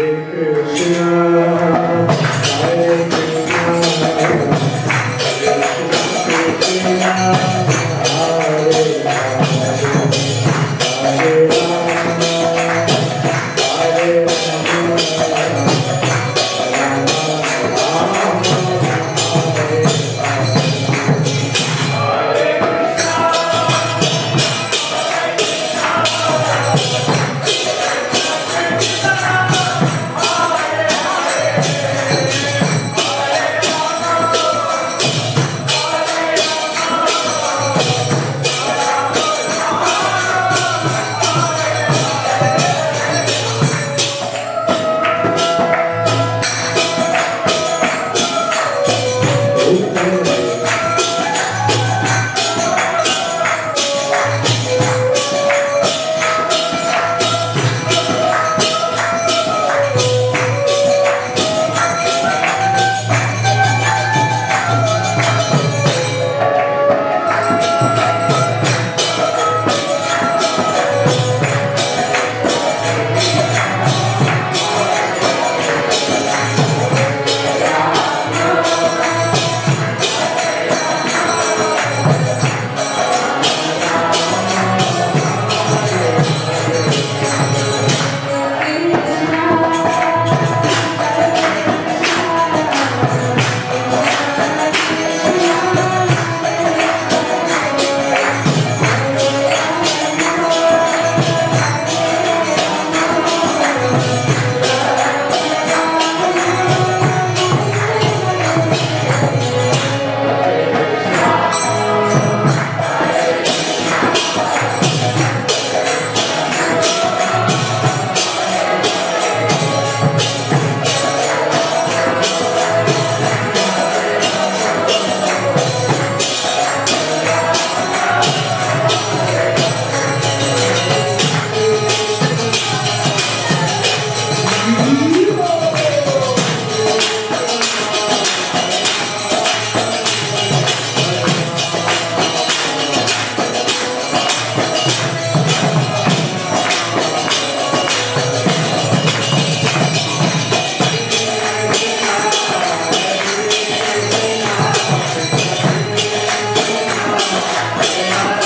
Hare Yeah.